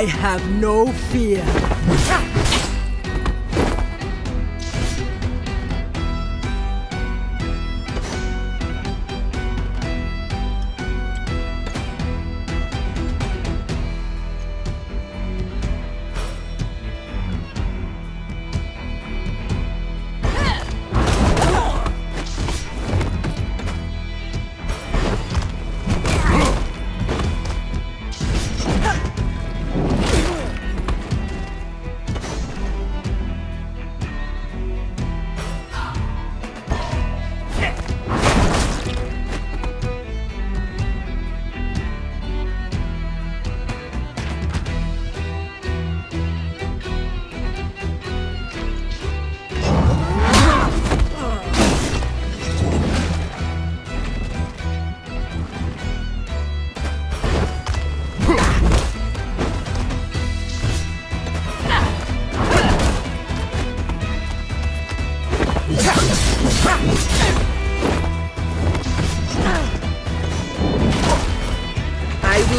I have no fear.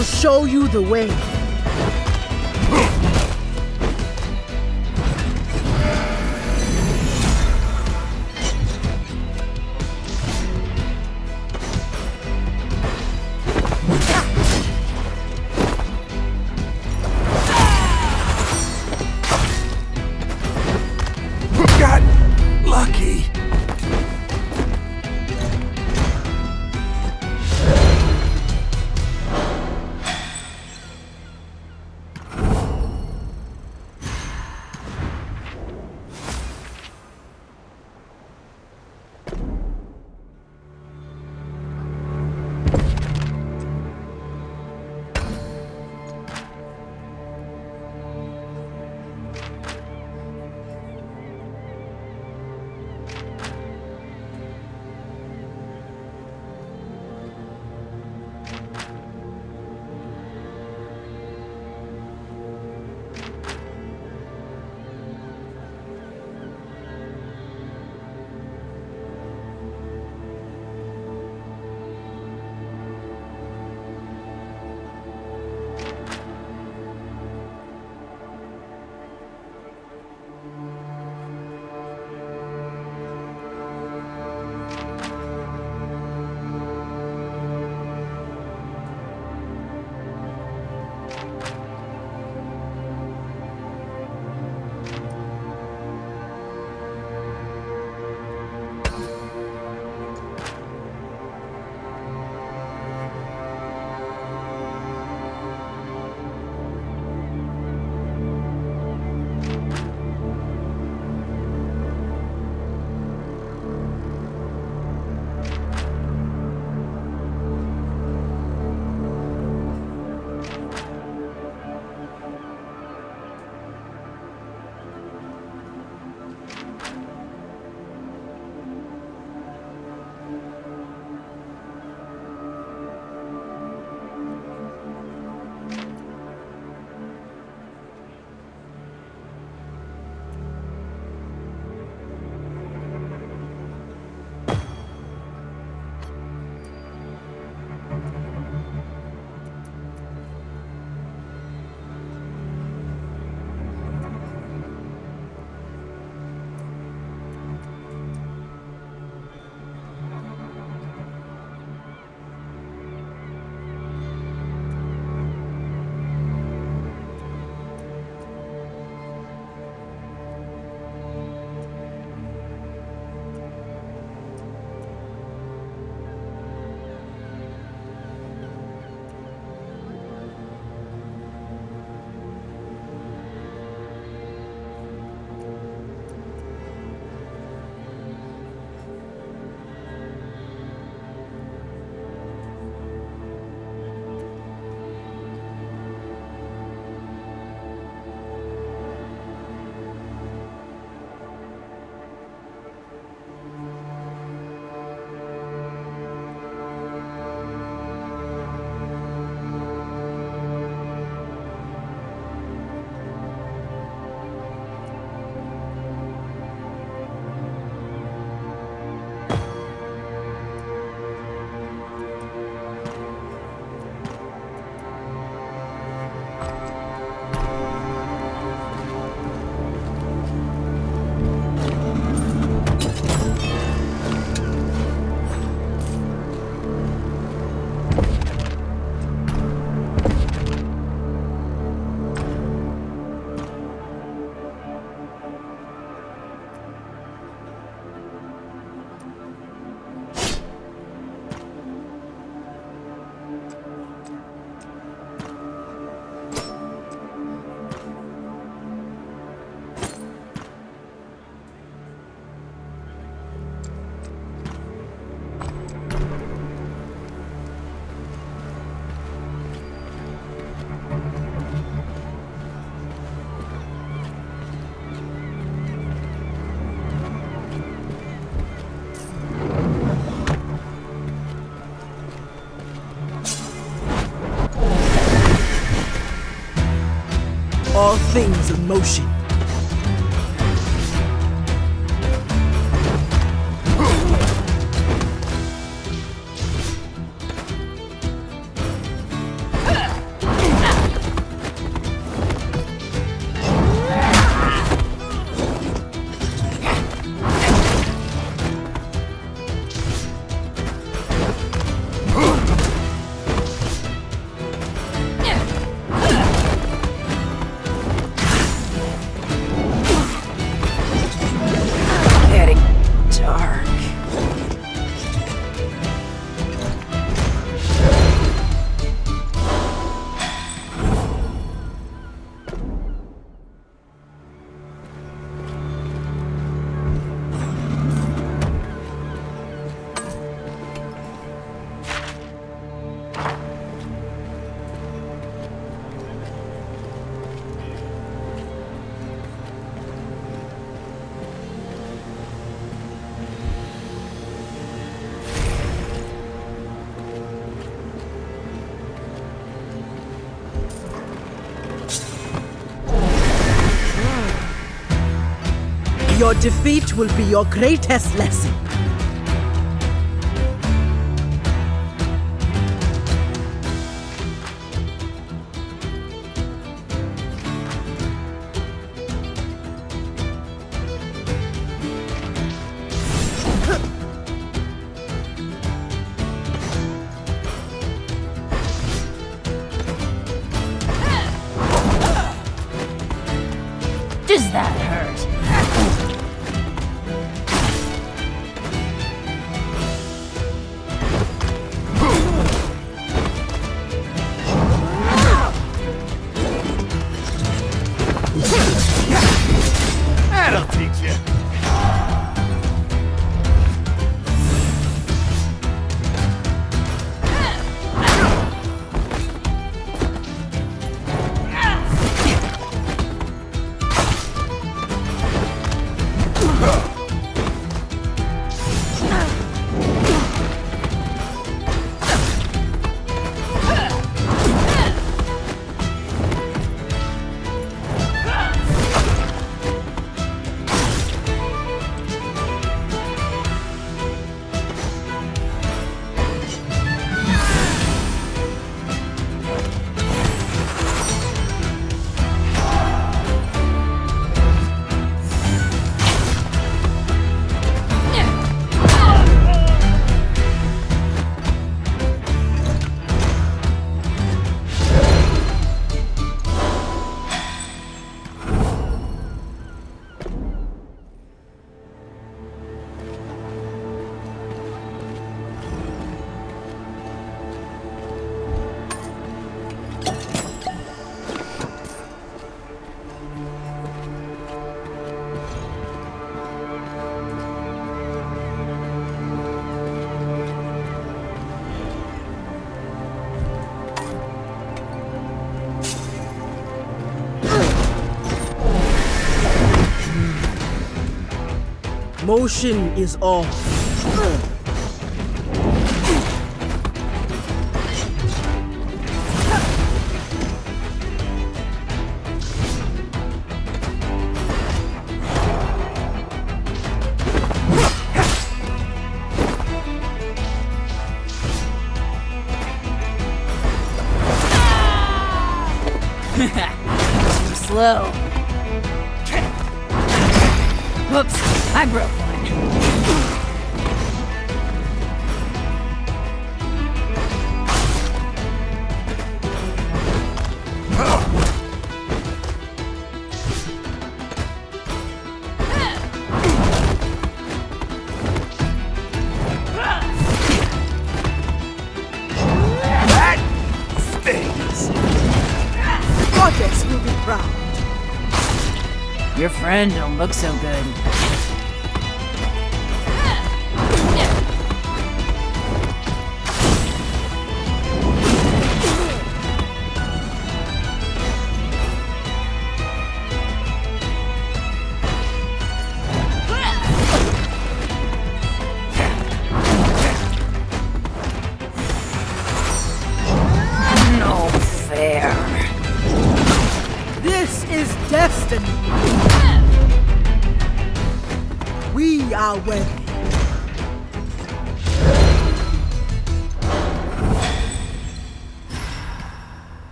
Will show you the way. Things in motion. Defeat will be your greatest lesson. Motion is all. Goddess will be proud. Your friend don't look so good.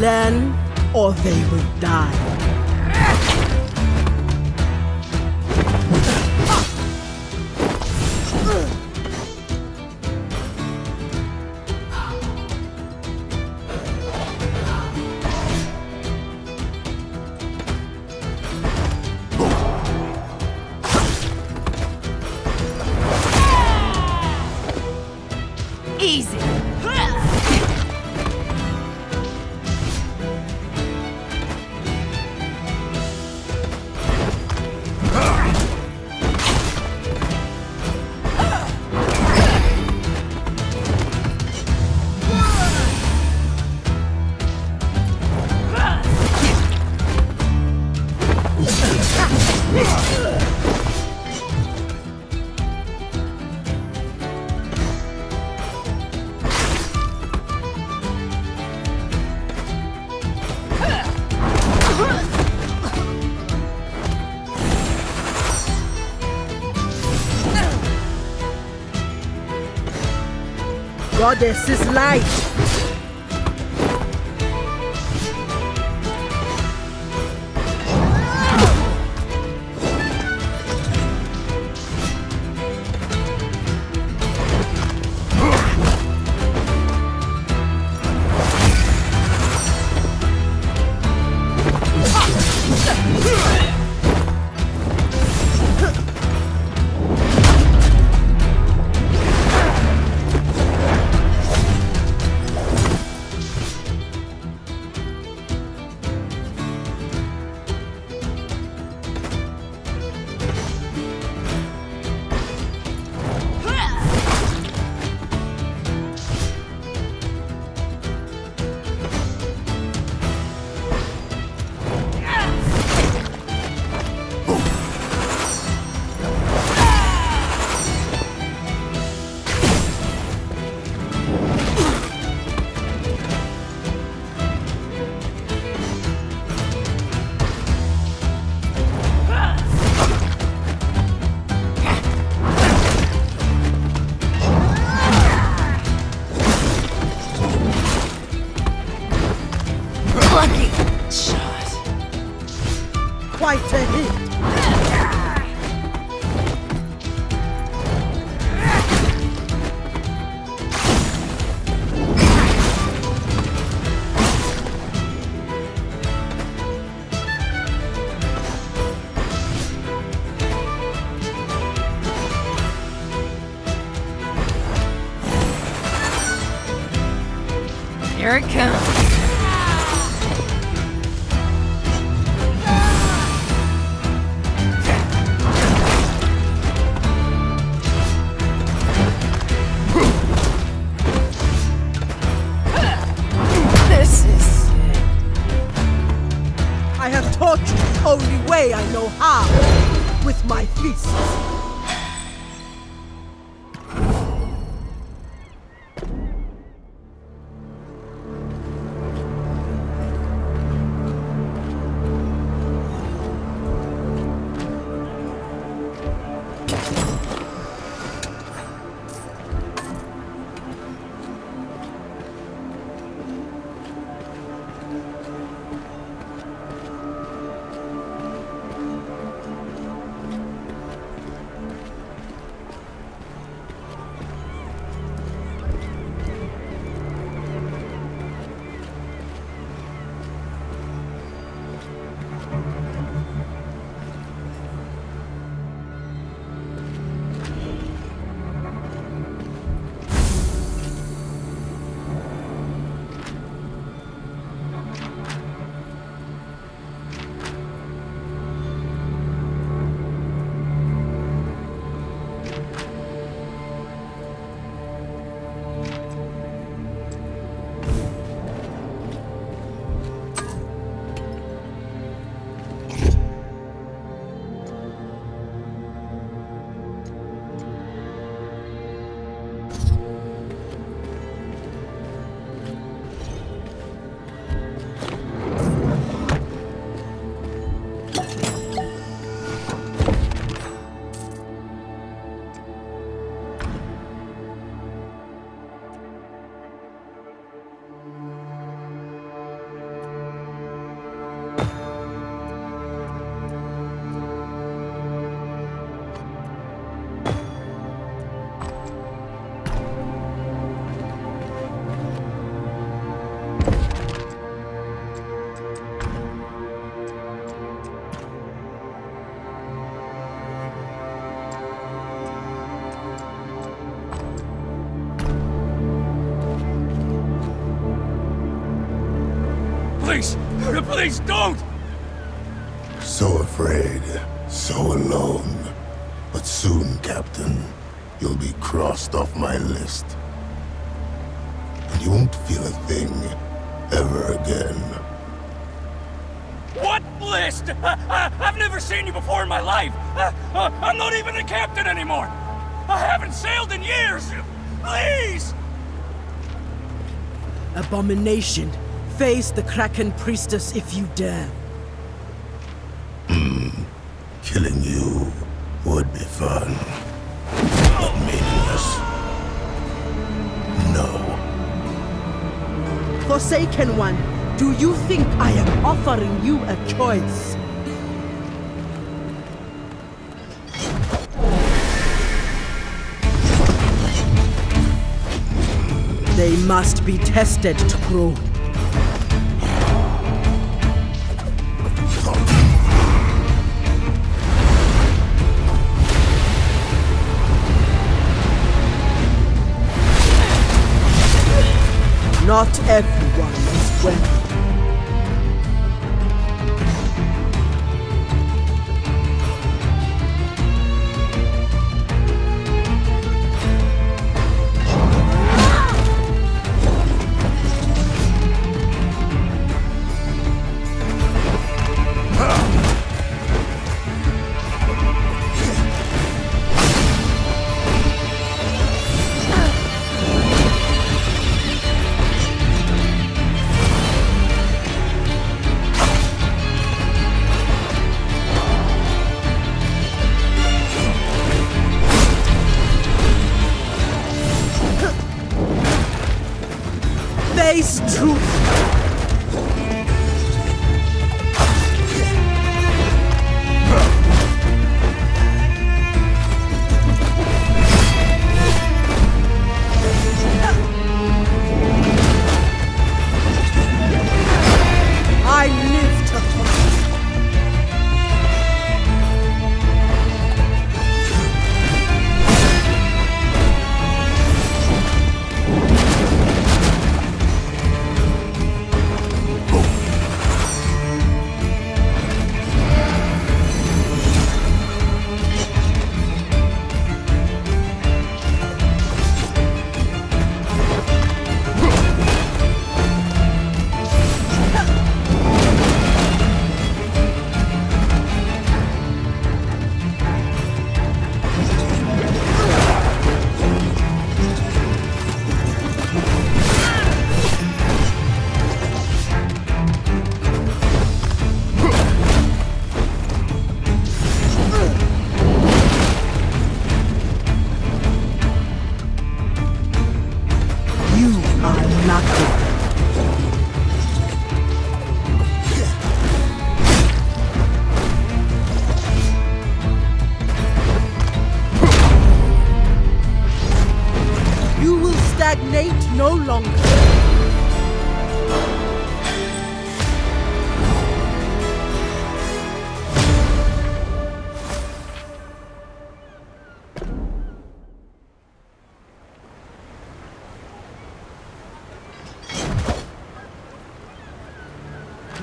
Learn or they will die. Goddess is light. Please don't! So afraid, so alone. But soon, Captain, you'll be crossed off my list. And you won't feel a thing ever again. What list? I, have never seen you before in my life. I, I'm not even a captain anymore. I haven't sailed in years. Please! Abomination. Face the Kraken Priestess if you dare. Hmm. Killing you would be fun. But meaningless. No. Forsaken One, do you think I am offering you a choice? They must be tested to grow. Not everyone is well.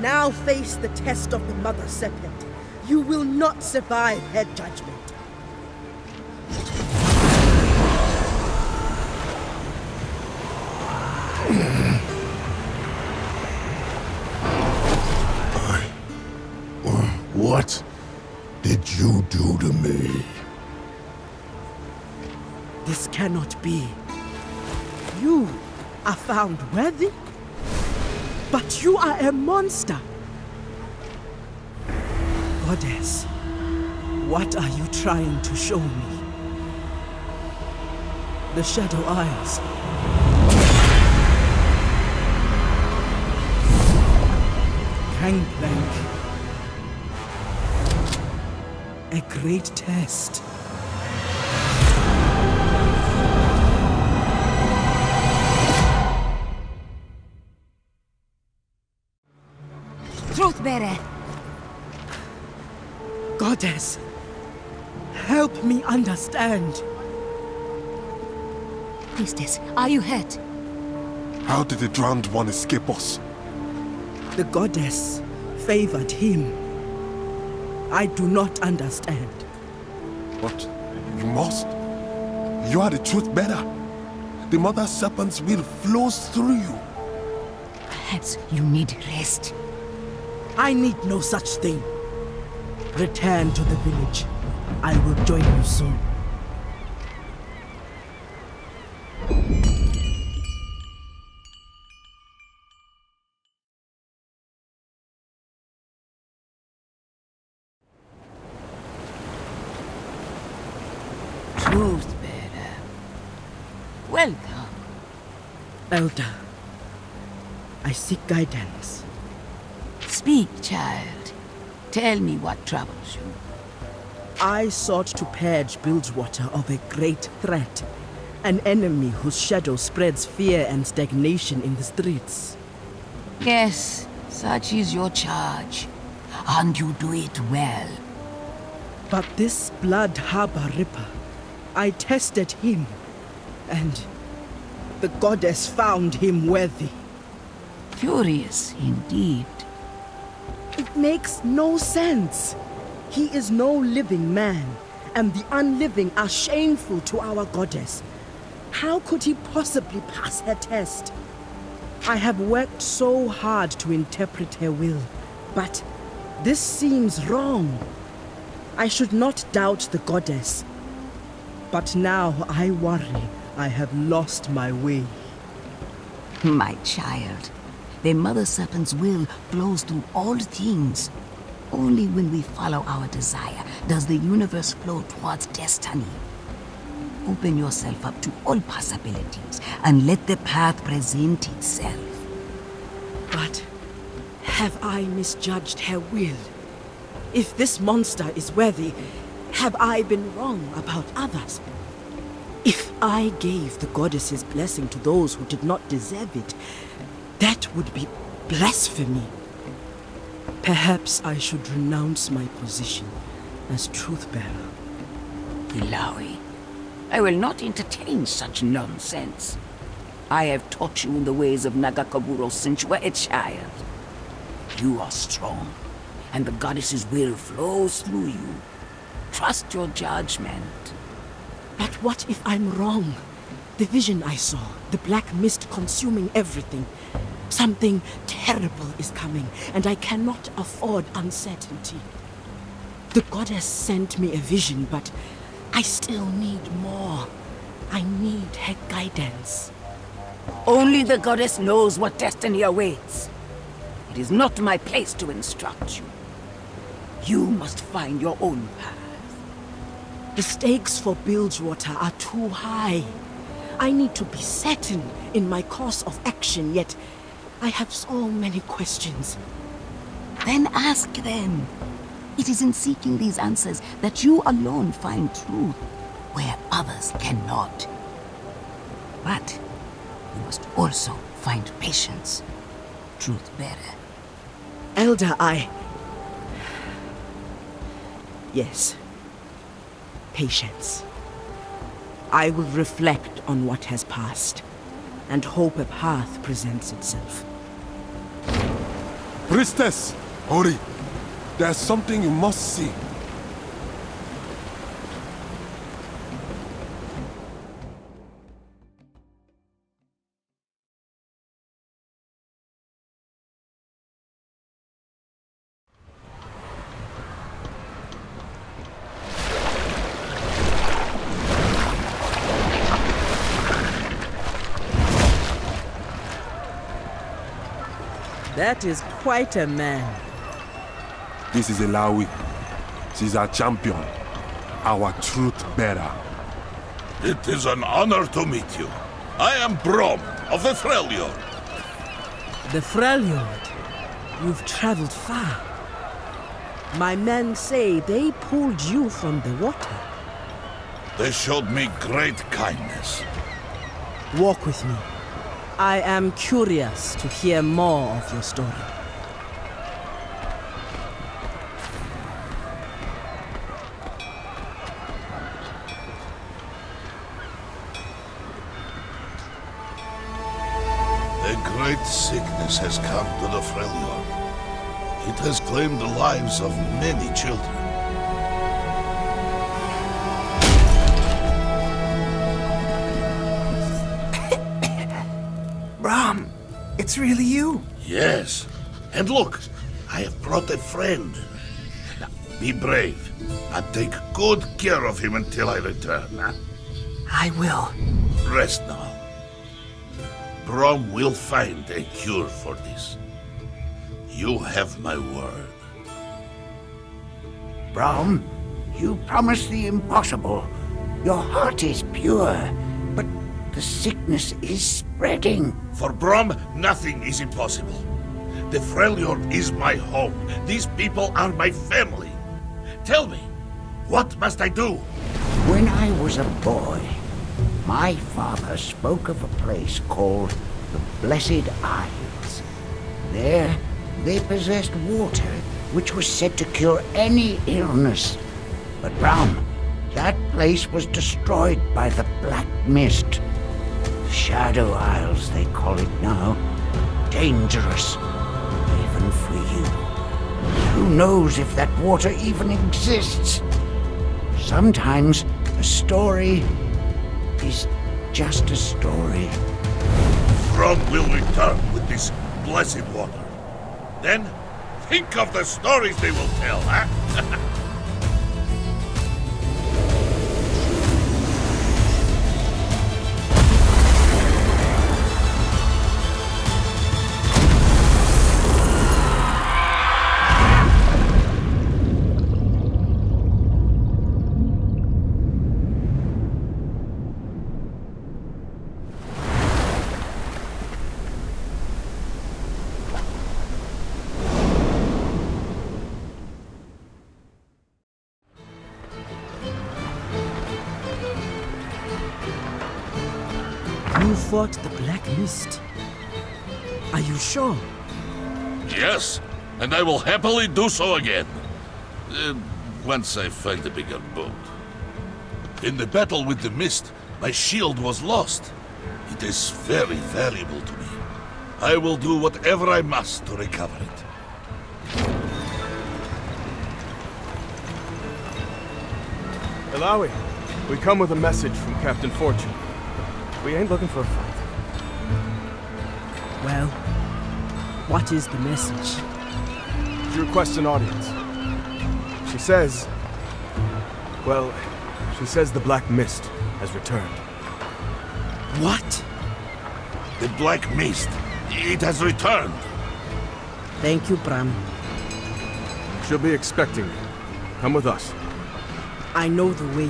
Now face the test of the Mother Serpent. You will not survive her judgment. What did you do to me? This cannot be. You are found worthy? But you are a monster! Goddess, what are you trying to show me? The Shadow Isles. Gangplank. A great test. Truthbearer! Goddess, help me understand. Priestess, are you hurt? How did the drowned one escape us? The goddess favored him. I do not understand. But you must. You are the truth bearer. The mother serpent's will flows through you. Perhaps you need rest. I need no such thing. Return to the village. I will join you soon. Truth bearer. Welcome. Elder, I seek guidance. Child. Tell me what troubles you. I sought to purge Bilgewater of a great threat. An enemy whose shadow spreads fear and stagnation in the streets. Yes, such is your charge. And you do it well. But this Blood Harbor Ripper, I tested him, and the goddess found him worthy. Curious indeed. It makes no sense. He is no living man, and the unliving are shameful to our goddess. How could he possibly pass her test? I have worked so hard to interpret her will, but this seems wrong. I should not doubt the goddess. But now I worry I have lost my way. My child, the Mother Serpent's will flows through all things. Only when we follow our desire does the universe flow towards destiny. Open yourself up to all possibilities and let the path present itself. But have I misjudged her will? If this monster is worthy, have I been wrong about others? If I gave the goddess's blessing to those who did not deserve it, that would be blasphemy. Perhaps I should renounce my position as truth bearer. Illaoi, I will not entertain such nonsense. I have taught you the ways of Nagakabouros since you were a child. You are strong, and the goddess's will flows through you. Trust your judgment. But what if I'm wrong? The vision I saw, the black mist consuming everything. Something terrible is coming, and I cannot afford uncertainty. The goddess sent me a vision, but I still need more. I need her guidance. Only the goddess knows what destiny awaits. It is not my place to instruct you. You must find your own path. The stakes for Bilgewater are too high. I need to be certain in my course of action, yet I have so many questions. Then ask them. It is in seeking these answers that you alone find truth, where others cannot. But you must also find patience, truth bearer. Elder, I... Yes. Patience. I will reflect on what has passed, and hope a path presents itself. Priestess! Hurry! There's something you must see. That is quite a man. This is Illaoi. She's our champion. Our truth bearer. It is an honor to meet you. I am Braum of the Freljord. The Freljord. You've traveled far. My men say they pulled you from the water. They showed me great kindness. Walk with me. I am curious to hear more of your story. A great sickness has come to the Freljord. It has claimed the lives of many children. It's really you. Yes. And look, I have brought a friend. Now, be brave, and take good care of him until I return. Huh? I will. Rest now. Braum will find a cure for this. You have my word. Braum, you promised the impossible. Your heart is pure, the sickness is spreading. For Braum, nothing is impossible. The Freljord is my home. These people are my family. Tell me, what must I do? When I was a boy, my father spoke of a place called the Blessed Isles. There, they possessed water which was said to cure any illness. But Braum, that place was destroyed by the Black Mist. Shadow Isles, they call it now. Dangerous, even for you. Who knows if that water even exists? Sometimes a story is just a story. Braum will return with this blessed water. Then, think of the stories they will tell, huh? fought the Black Mist. Are you sure? yes, and I will happily do so again. Uh, once I find a bigger boat. In the battle with the mist, my shield was lost. It is very valuable to me. I will do whatever I must to recover it. Illaoi, we come with a message from Captain Fortune. We ain't looking for a fight. Well, what is the message? She requests an audience. She says... Well, she says the Black Mist has returned. What? The Black Mist. It has returned. Thank you, Braum. She'll be expecting you. Come with us. I know the way.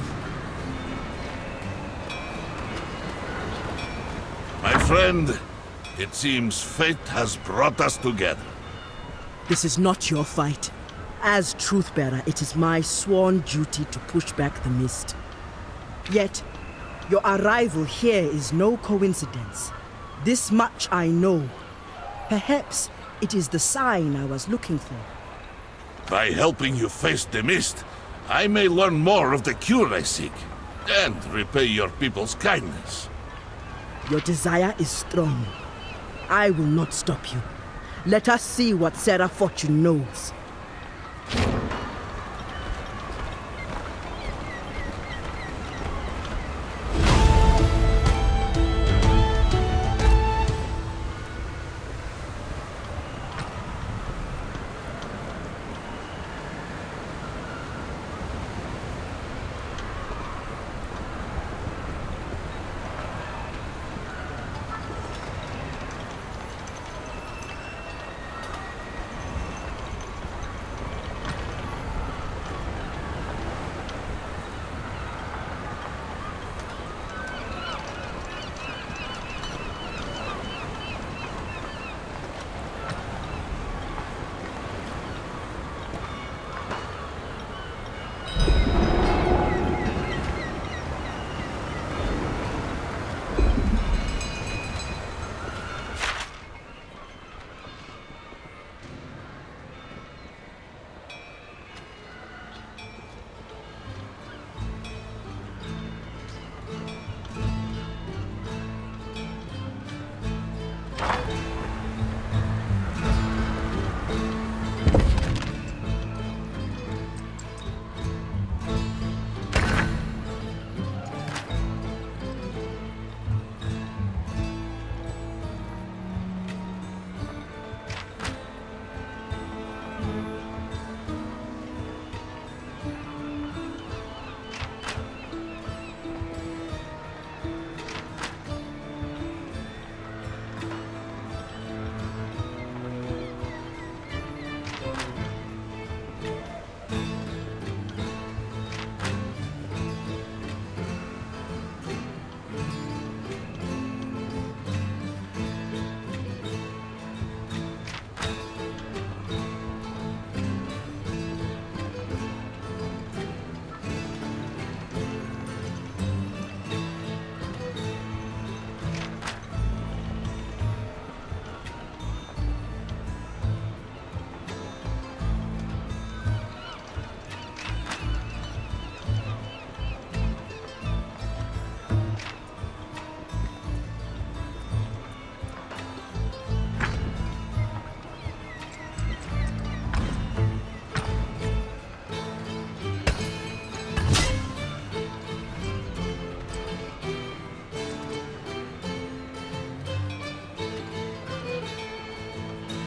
My friend, it seems fate has brought us together. This is not your fight. As Truthbearer, it is my sworn duty to push back the mist. Yet, your arrival here is no coincidence. This much I know. Perhaps it is the sign I was looking for. By helping you face the mist, I may learn more of the cure I seek, and repay your people's kindness. Your desire is strong. I will not stop you. Let us see what Sarah Fortune knows.